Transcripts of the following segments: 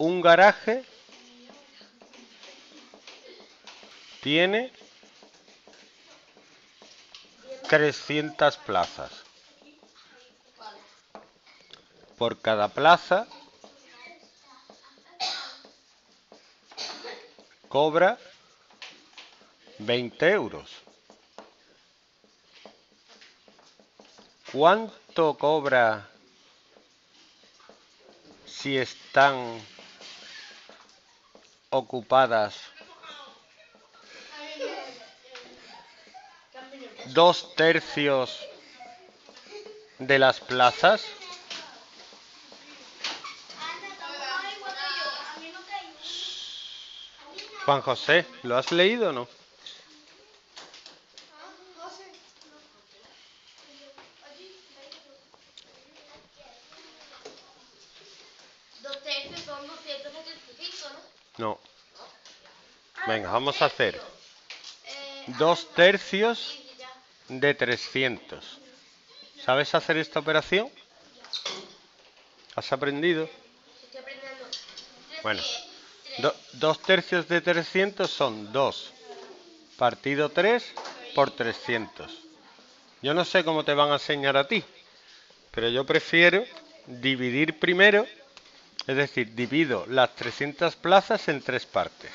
un garaje tiene 300 plazas. Por cada plaza cobra 20 euros. ¿Cuánto cobra si están ocupadas dos tercios de las plazas? Juan José, ¿lo has leído o no? Dos tercios son 275, ¿no? No. Venga, vamos a hacer dos tercios de 300. ¿Sabes hacer esta operación? ¿Has aprendido? Bueno. dos tercios de 300 son 2 partido 3 por 300. Yo no sé cómo te van a enseñar a ti, pero yo prefiero dividir primero, es decir, divido las 300 plazas en tres partes,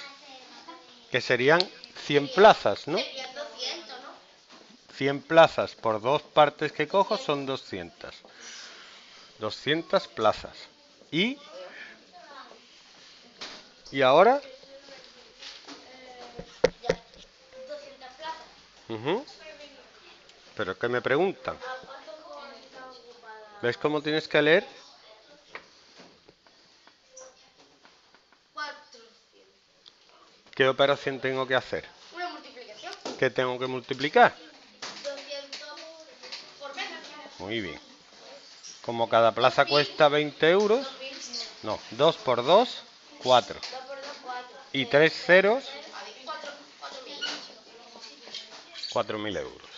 que serían 100 plazas, ¿no? Serían 200, ¿no? 100 plazas por dos partes que cojo son 200. 200 plazas. ¿Y? ¿Y ahora? Ya. 200 plazas. Ujú. ¿Pero qué me preguntan? ¿Ves cómo tienes que leer? ¿Qué operación tengo que hacer? Una multiplicación. ¿Qué tengo que multiplicar? 200 por 20. Muy bien. Como cada plaza cuesta 20 euros, 2000. no, 2 por 2, 4. 2 por 2, 4. Y tres ceros, 4, 4000. 4.000 euros.